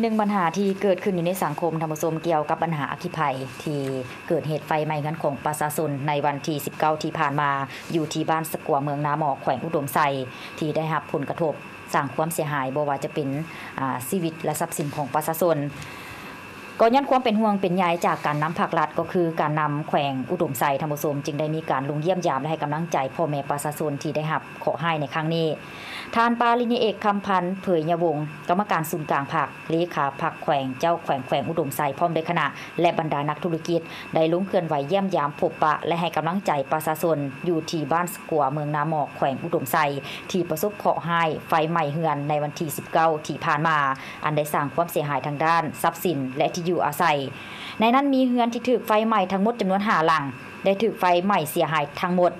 หนึ่งปัญหาที่เกิดขึ้นอยู่ในสังคมธรรมสมเกี่ยวกับปัญหาอคิภัย ที่เกิดเหตุไฟไหม้เงินของประชาชนในวันที่ 19 ที่ผ่านมาอยู่ที่บ้านสกัวเมืองนาหมอกแขวงอุดมไซที่ได้รับผลกระทบสร้างความเสียหายบ่ว่าจะเป็นอ่าชีวิตและทรัพย์สินของประชาชน ก็ย้อนความเป็นห่วงเป็นใยจากการนำภาครัฐก็คือการนำแขวงอุดมไซธรรมสมจึงได้มีการลงเยี่ยมยามและให้กำลังใจพ่อแม่ประชาชนที่ได้รับขอให้ในครั้งนี้ทานปาลินีเอกคำพันธ์เผยยวงกรรมการศูนย์กลางผักเลขาผักแขวงเจ้าแขวงแขวงอุดมไซพร้อมด้วยคณะ และบรรดานักธุรกิจ ได้ลุงเคลื่อนไหวเยี่ยมยามพบปะ และให้กำลังใจประชาชนอยู่ที่บ้านสกัวเมืองนาหมอกแขวงอุดมไซที่ประสบเคราะห์ร้ไฟไหม้เฮือนในวันที่ 19 ที่ผ่านมา อันได้สร้างความเสียหายทางด้านทรัพย์สินและที่อยู่อาศัย ในนั้นมีเฮือนที่ถูกไฟไหม้ทั้งหมดจำนวน5หลัง ได้ถูกไฟไหม้เสียหายทั้งหมด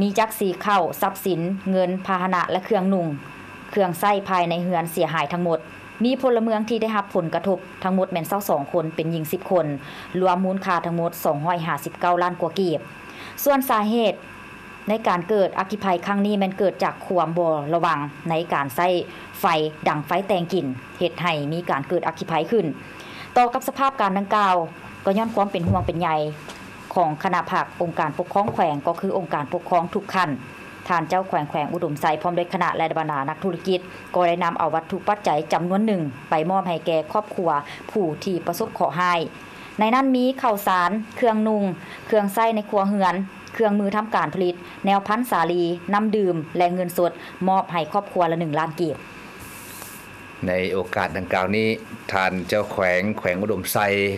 มีจักสีเข้าทรัพย์สิน เงินพาหนะและเครื่องนุ่ง เครื่องใส้ภายในเฮือนเสียหายทั้งหมด มีพลเมืองที่ได้รับผลกระทบทั้งหมดแม่น22คนเป็นหญิง10คน รวมมูลค่าทั้งหมด259ล้านกว่ากีบ ส่วนสาเหตุ ในการเกิดอัคคีภัยครั้งนี้มันเกิดจากความบ่ระวังในการใช้ไฟดังไฟแตงกินเหตุให้มีการเกิดอัคคีภัยขึ้น ต่อกับสภาพการดังกล่าว ก็ย้อนความเป็นห่วงเป็นใยของคณะผักองค์การปกครองแขวงก็คือองค์การปกครองทุกขั้นทานเจ้าแขวงแขวงอุดมไซพร้อมด้วยคณะและบรรดานักธุรกิจ ก็ได้นำเอาวัตถุปัจจัยจำนวนหนึ่ง ไปมอบให้แก่ครอบครัว ผู้ที่ประสบเคราะห์ร้ายในนั้นมีข้าวสาร เครื่องนุง เครื่องใส้ในครัวเฮือน เครื่องมือทำการผลิต แนวพันธุ์สาลีน้ำดื่ม และเงินสด มอบให้ครอบครัวละหนึ่งล้านกีบในโอกาสดังกล่าวนี้ท่านเจ้าแขวงแขวงอุดมไซ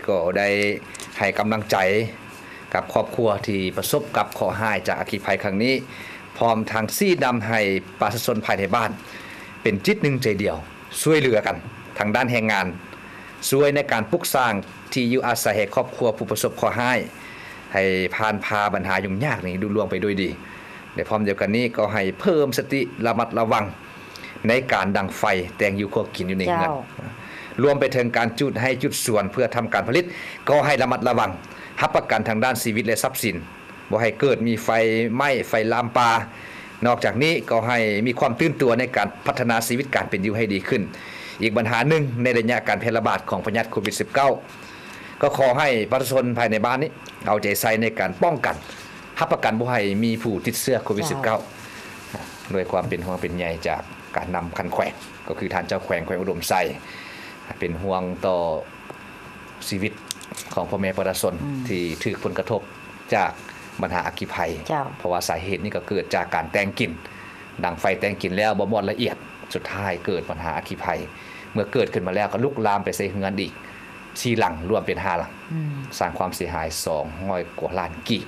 ก็ได้ให้กำลังใจกับครอบครัวที่ประสบกับข้อห้ายจากอคีภัยครั้งนี้ พร้อมทางซี่นำให้ประชาชนภายในบ้าน เป็นจิตหนึ่งใจเดียว ช่วยเหลือกัน ทางด้านแรงงาน ช่วยในการปลุกสร้างที่อยู่อาศัยให้ครอบครัวผู้ประสบข้อห้าย ให้ผ่านพาปัญหายุ่งยากนี้ดูล่วงไปด้วยดีในพร้อมเดียวกันนี้ก็ให้เพิ่มสติระมัดระวัง ในการดังไฟแต่งอยู่ครัวกินอยู่ในเงินเจ้ารวมไปถึงการจุดให้จุดส่วนเพื่อทำการผลิต ก็ให้ระมัดระวังรับประกันทางด้านชีวิตและทรัพย์สินบ่ให้เกิดมีไฟไหม้ไฟลามปานอกจากนี้ก็ให้มีความตื่นตัวในการพัฒนาชีวิตการเป็นอยู่ให้ดีขึ้น อีกปัญหาหนึ่งในระยะการแพร่ระบาดของพยาธิโควิด -19 ก็ขอให้ประชาชนภายในบ้านนี้ เอาใจใส่ในการป้องกันรับประกันบ่ให้มีผู้ติดเชื้อโควิด -19 ด้วยความเป็นห่วงเป็นใยจากการนำคันแขวงก็คือท่านเจ้าแขวงแขวงอุดมไซเป็นห่วงต่อชีวิตของพ่อแม่ประชาชนที่ถูกผลกระทบจากปัญหาอัคคีภัยเจ้าเพราะว่าสาเหตุนี้ก็เกิดจากการแต่งกลิ่นดังไฟแต่งกลิ่นแล้วบ่หมดละเอียดสุดท้ายเกิดปัญหาอัคคีภัย เมื่อเกิดขึ้นมาแล้วก็ลุกลามไปใส่เฮือนอีก สี่หลังรวมเป็นห้าหลังอืมสร้างความเสียหาย200กว่าล้านกีบ